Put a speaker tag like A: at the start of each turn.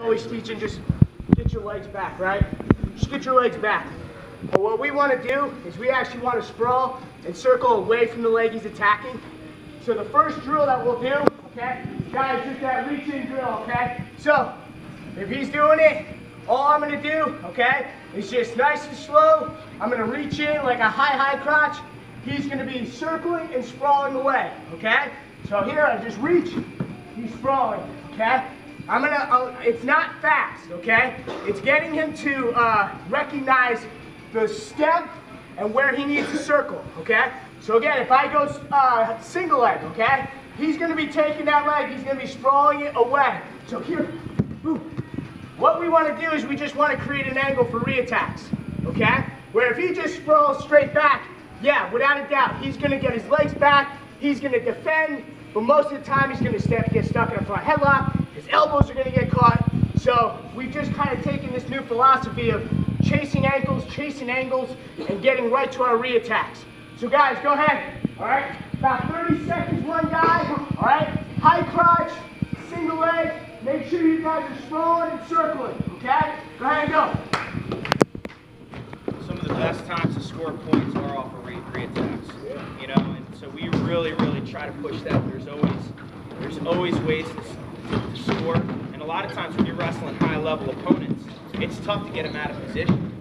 A: always teaching just get your legs back, right? Just get your legs back. But what we want to do is we actually want to sprawl and circle away from the leg he's attacking. So the first drill that we'll do, okay, guys, just that reach in drill, okay? So if he's doing it, all I'm going to do, okay, is just nice and slow. I'm going to reach in like a high, high crotch. He's going to be circling and sprawling away, okay? So here I just reach, he's sprawling, okay? I'm gonna, uh, it's not fast, okay? It's getting him to uh, recognize the step and where he needs to circle, okay? So again, if I go uh, single leg, okay? He's gonna be taking that leg, he's gonna be sprawling it away. So here, boom. What we wanna do is we just wanna create an angle for reattacks, okay? Where if he just sprawls straight back, yeah, without a doubt, he's gonna get his legs back, he's gonna defend, but most of the time he's gonna step, get stuck in a front headlock, his elbows are gonna get caught. So we've just kind of taken this new philosophy of chasing ankles, chasing angles, and getting right to our reattacks. So guys, go ahead, all right? About 30 seconds, one guy, all right? High crotch, single leg, make sure you guys are sprawling and circling, okay? Go ahead and go.
B: some of the best times to score points are off of re- reattacks. You know, and so we really, really try to push that. There's always, there's always ways to, to and a lot of times when you're wrestling high-level opponents, it's tough to get them out of position.